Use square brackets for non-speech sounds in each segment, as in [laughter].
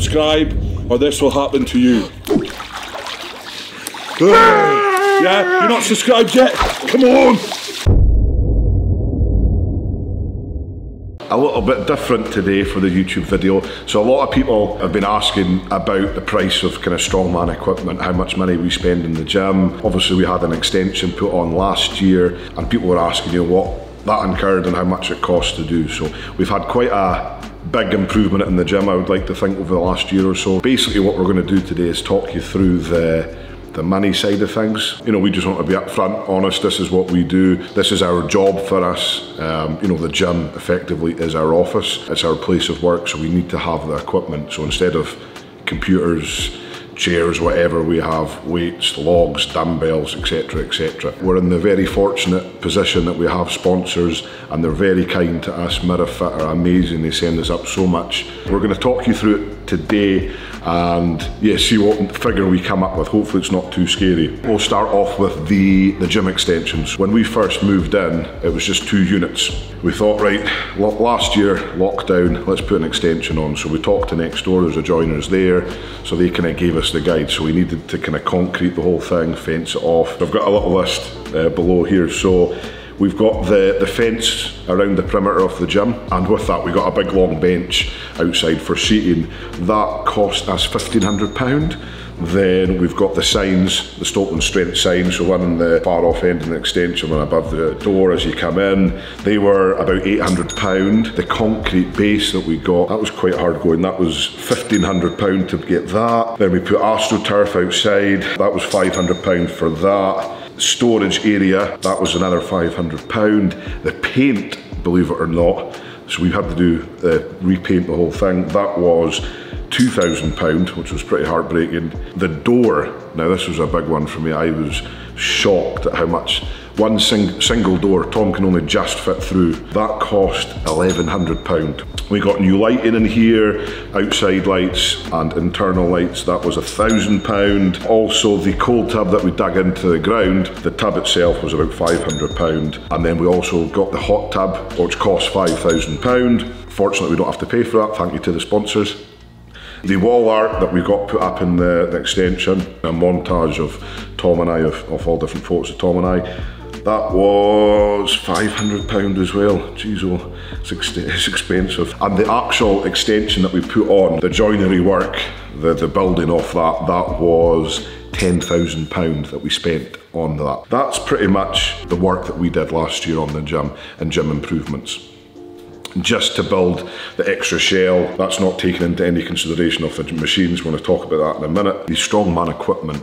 subscribe, or this will happen to you. yeah, you're not subscribed yet? Come on! a little bit different today for the YouTube video. So a lot of people have been asking about the price of kind of strongman equipment, how much money we spend in the gym. Obviously we had an extension put on last year and people were asking you know, what that incurred and how much it costs to do. So we've had quite a big improvement in the gym I would like to think over the last year or so. Basically what we're going to do today is talk you through the the money side of things. You know, we just want to be upfront, honest. This is what we do. This is our job for us. Um, you know, the gym effectively is our office. It's our place of work, so we need to have the equipment. So instead of computers, chairs, whatever we have, weights, logs, dumbbells, etc., etc. We're in the very fortunate position that we have sponsors and they're very kind to us. Mirafit are amazing, they send us up so much. We're going to talk you through it today and yeah, see what figure we come up with. Hopefully it's not too scary. We'll start off with the, the gym extensions. When we first moved in, it was just two units. We thought, right, last year, lockdown, let's put an extension on. So we talked to next door, there's a joiners there, so they kind of gave us the guide. So we needed to kind of concrete the whole thing, fence it off. I've got a little list uh, below here. So We've got the, the fence around the perimeter of the gym, and with that, we got a big long bench outside for seating. That cost us £1,500. Then we've got the signs, the Stoltman Strength signs, so one in the far off end and the extension, one above the door as you come in. They were about £800. The concrete base that we got, that was quite hard going. That was £1,500 to get that. Then we put AstroTurf outside, that was £500 for that storage area, that was another £500. The paint, believe it or not, so we had to do uh, repaint the whole thing. That was £2,000, which was pretty heartbreaking. The door, now this was a big one for me. I was shocked at how much one sing single door, Tom can only just fit through. That cost £1,100. We got new lighting in here, outside lights and internal lights, that was £1,000. Also the cold tub that we dug into the ground, the tub itself was about £500. And then we also got the hot tub, which cost £5,000. Fortunately, we don't have to pay for that, thank you to the sponsors. The wall art that we got put up in the, the extension, a montage of Tom and I, of, of all different photos of Tom and I, that was £500 as well. Jeez, oh, it's, ex it's, expensive. And the actual extension that we put on, the joinery work, the, the building off that, that was £10,000 that we spent on that. That's pretty much the work that we did last year on the gym and gym improvements just to build the extra shell. That's not taken into any consideration of the machines. We're going to talk about that in a minute. The strongman equipment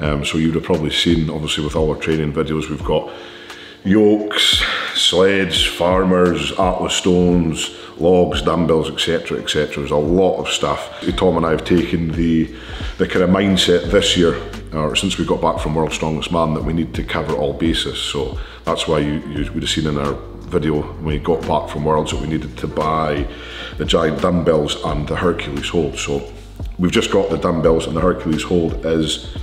um, so you'd have probably seen, obviously with all our training videos, we've got yokes, sleds, farmers, atlas stones, logs, dumbbells, etc, etc. There's a lot of stuff. Tom and I have taken the, the kind of mindset this year, or since we got back from World's Strongest Man, that we need to cover all bases. So that's why you, you would have seen in our video when we got back from Worlds that we needed to buy the giant dumbbells and the Hercules hold. So we've just got the dumbbells and the Hercules hold is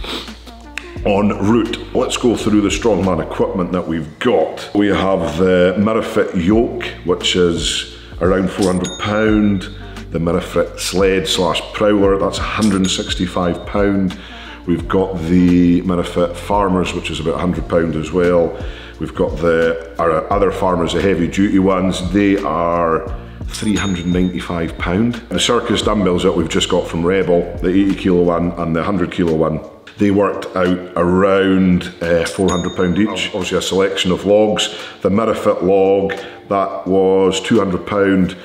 en route. Let's go through the strongman equipment that we've got. We have the Mirafit yoke, which is around 400 pound. The Mirafit sled slash prowler, that's 165 pound. We've got the Mirafit farmers, which is about 100 pound as well. We've got the our other farmers, the heavy duty ones. They are 395 pound. The circus dumbbells that we've just got from Rebel, the 80 kilo one and the 100 kilo one, they worked out around uh, £400 each. Obviously a selection of logs. The Mirafit log, that was £200.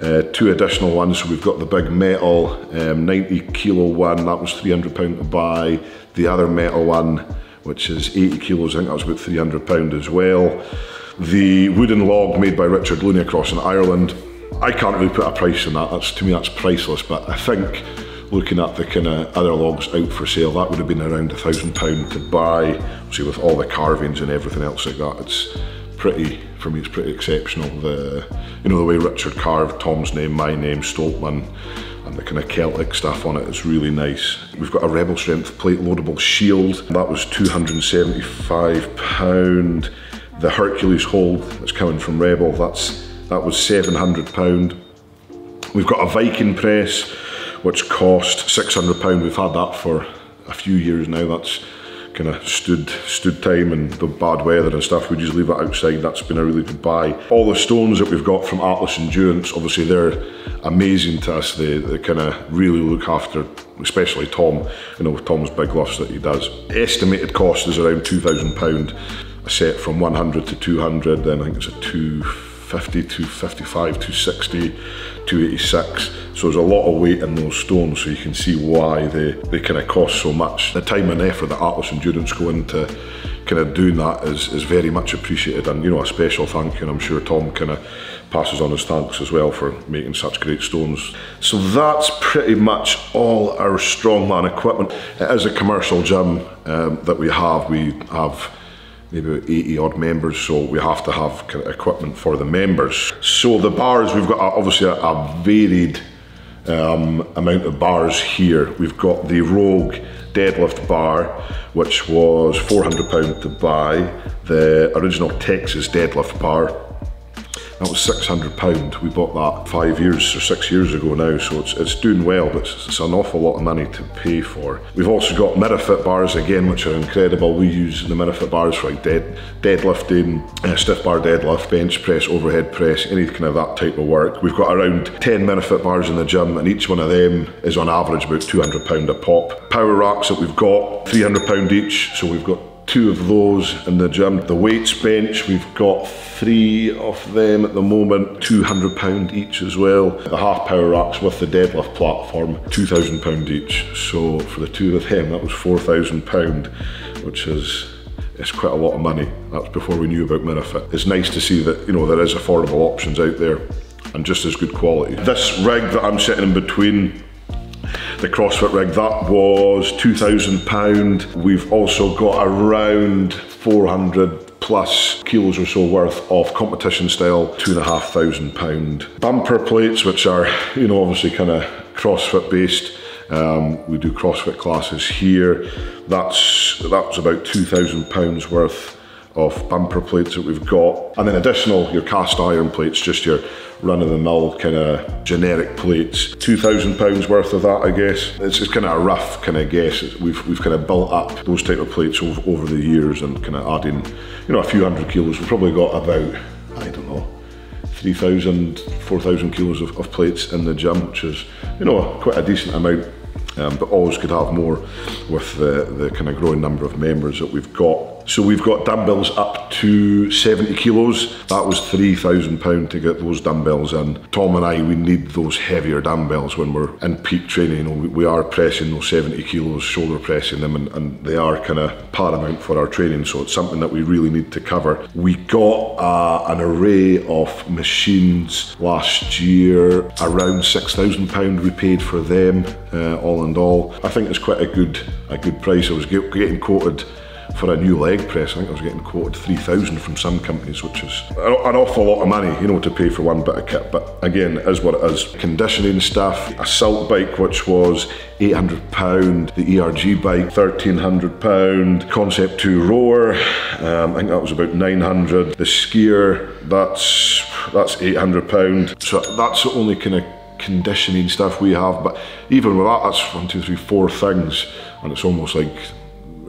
Uh, two additional ones, so we've got the big metal um, 90 kilo one, that was £300 to buy. The other metal one, which is 80 kilos, I think that was about £300 as well. The wooden log made by Richard Looney across in Ireland, I can't really put a price on that, that's, to me that's priceless, but I think looking at the kind of other logs out for sale, that would have been around a thousand pound to buy. See, with all the carvings and everything else like that, it's pretty, for me, it's pretty exceptional. The, you know, the way Richard carved Tom's name, my name, Stoltman, and the kind of Celtic stuff on it is really nice. We've got a Rebel Strength plate loadable shield. That was 275 pound. The Hercules hold that's coming from Rebel, that's that was 700 pound. We've got a Viking press which cost £600. We've had that for a few years now. That's kind of stood stood time and the bad weather and stuff. We just leave it outside. That's been a really good buy. All the stones that we've got from Atlas Endurance, obviously they're amazing to us. They, they kind of really look after, especially Tom. You know, Tom's big lofts that he does. Estimated cost is around two thousand pound a set from 100 to 200. Then I think it's a two 50, 255, 260, 286. So there's a lot of weight in those stones, so you can see why they, they kind of cost so much. The time and effort that Atlas Endurance go into kind of doing that is, is very much appreciated and you know a special thank you and I'm sure Tom kind of passes on his thanks as well for making such great stones. So that's pretty much all our strongman equipment. It is a commercial gym um, that we have. We have maybe 80 odd members, so we have to have kind of equipment for the members. So the bars, we've got obviously a, a varied um, amount of bars here. We've got the Rogue deadlift bar, which was £400 to buy. The original Texas deadlift bar, that was £600. We bought that five years or six years ago now, so it's, it's doing well, but it's, it's, an awful lot of money to pay for. We've also got Mirafit bars again, which are incredible. We use the Mirafit bars for like dead, deadlifting, uh, stiff bar deadlift, bench press, overhead press, any kind of that type of work. We've got around 10 Mirafit bars in the gym, and each one of them is on average about £200 a pop. Power racks that we've got, £300 each, so we've got two of those in the gym. The weights bench, we've got three of them at the moment, £200 each as well. The half power racks with the deadlift platform, £2,000 each. So for the two of them, that was £4,000, which is it's quite a lot of money. That's before we knew about Mirafit. It's nice to see that, you know, there is affordable options out there and just as good quality. This rig that I'm sitting in between the CrossFit rig. That was £2,000. We've also got around 400 plus kilos or so worth of competition style, two and a half thousand pound bumper plates, which are, you know, obviously kind of CrossFit based. Um, we do CrossFit classes here. That's that's about two thousand pounds worth of bumper plates that we've got. And then additional, your cast iron plates, just your run-of-the-mill kind of generic plates. £2,000 worth of that, I guess. It's, it's kind of a rough kind of guess. We've, we've kind of built up those type of plates over, over the years and kind of adding, you know, a few hundred kilos. We've probably got about, I don't know, 3,000, 4,000 kilos of, of plates in the gym, which is, you know, quite a decent amount um, but always could have more with the, the kind of growing number of members that we've got. So we've got dumbbells up to 70 kilos. That was £3,000 to get those dumbbells in. Tom and I, we need those heavier dumbbells when we're in peak training. You know, we, are pressing those 70 kilos, shoulder pressing them, and, and they are kind of paramount for our training. So it's something that we really need to cover. We got uh, an array of machines last year, around £6,000 we paid for them, uh, all in all. I think it's quite a good, a good price. I was getting quoted for a new leg press. I think I was getting quoted 3,000 from some companies, which is an awful lot of money, you know, to pay for one bit of kit. But again, it is what it is. Conditioning stuff, Assault bike, which was 800 pound, the ERG bike, 1300 pound, Concept 2 rower, um, I think that was about 900. The skier, that's, that's 800 pound. So that's the only kind of conditioning stuff we have. But even with that, that's one, two, three, four things. And it's almost like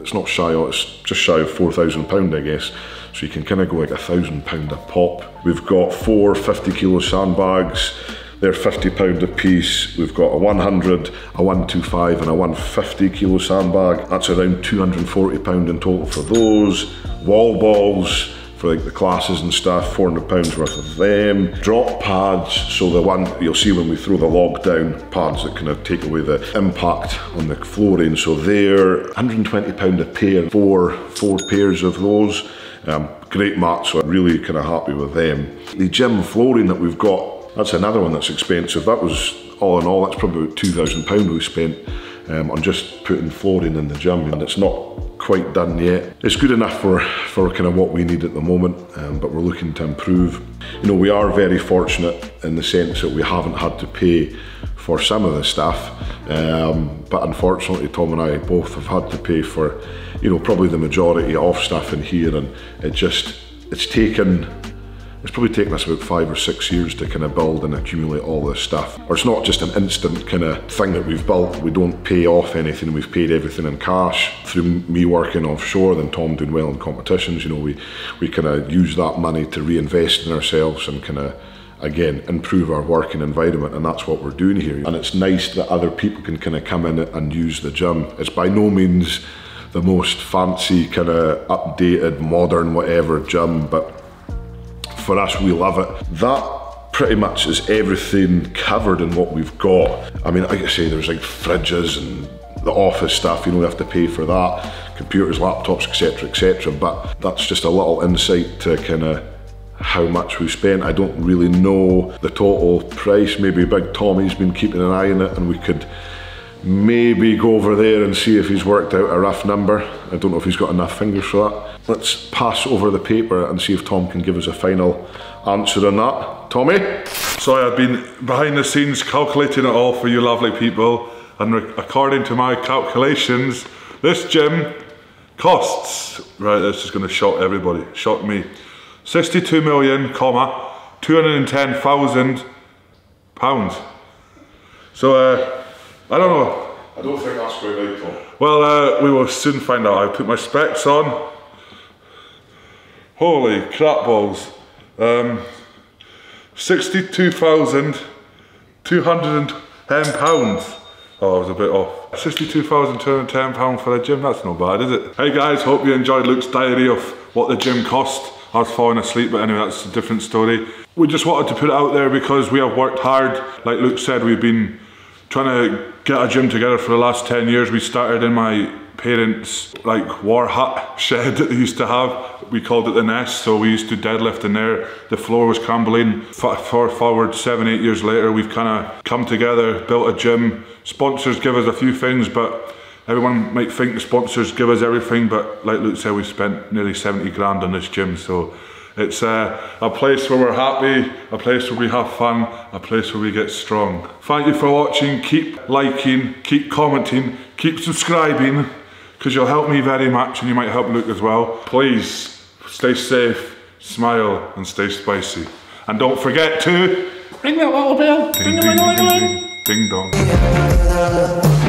it's not shy of, it's just shy of £4,000 I guess. So you can kind of go like a thousand pound a pop. We've got four 50 kilo sandbags. They're 50 pound a piece. We've got a 100, a 125 and a 150 kilo sandbag. That's around 240 pound in total for those. Wall balls, for like the classes and stuff, 400 pounds worth of them. Drop pads, so the one you'll see when we throw the log down, pads that kind of take away the impact on the flooring. So they're 120 pound a pair, four, four pairs of those. Um, great mats, so I'm really kind of happy with them. The gym flooring that we've got, that's another one that's expensive. That was all in all, that's probably about 2,000 pound we spent um, on just putting flooring in the gym and it's not quite done yet. It's good enough for, for kind of what we need at the moment, um, but we're looking to improve. You know, we are very fortunate in the sense that we haven't had to pay for some of the stuff, um, but unfortunately Tom and I both have had to pay for, you know, probably the majority of stuff in here and it just, it's taken it's probably taken us about five or six years to kind of build and accumulate all this stuff. Or it's not just an instant kind of thing that we've built. We don't pay off anything. We've paid everything in cash through me working offshore, then Tom doing well in competitions. You know, we we kind of use that money to reinvest in ourselves and kind of again improve our working environment and that's what we're doing here and it's nice that other people can kind of come in and use the gym it's by no means the most fancy kind of updated modern whatever gym but for us, we love it. That pretty much is everything covered in what we've got. I mean, like I say, there's like fridges and the office stuff, you know, we have to pay for that, computers, laptops, etc., etc. But that's just a little insight to kind of how much we spent. I don't really know the total price. Maybe Big Tommy's been keeping an eye on it and we could maybe go over there and see if he's worked out a rough number. I don't know if he's got enough fingers for that. Let's pass over the paper and see if Tom can give us a final answer on that. Tommy? So I've been behind the scenes calculating it all for you lovely people and according to my calculations, this gym costs, right, this is going to shock everybody, shock me, 62 million, comma, 210,000 pounds. So uh, I don't know. I don't think that's quite right, Tom. Well, uh, we will soon find out. I put my specs on. Holy crap balls. Um, £62,210. Oh, I was a bit off. £62,210 for a gym, that's not bad, is it? Hey guys, hope you enjoyed Luke's diary of what the gym cost. I was falling asleep, but anyway, that's a different story. We just wanted to put it out there because we have worked hard. Like Luke said, we've been trying to get a gym together for the last 10 years. We started in my parents' like war hut [laughs] shed that they used to have. We called it the nest, so we used to deadlift in there. The floor was crumbling. For forward seven, eight years later, we've kind of come together, built a gym. Sponsors give us a few things, but everyone might think the sponsors give us everything, but like Luke said, we spent nearly 70 grand on this gym, so it's uh, a place where we're happy, a place where we have fun, a place where we get strong. Thank you for watching. Keep liking, keep commenting, keep subscribing because you'll help me very much and you might help Luke as well. Please stay safe, smile and stay spicy. And don't forget to ring that little bell. Ding, ding, ding, ding, ding, ding dong. [laughs]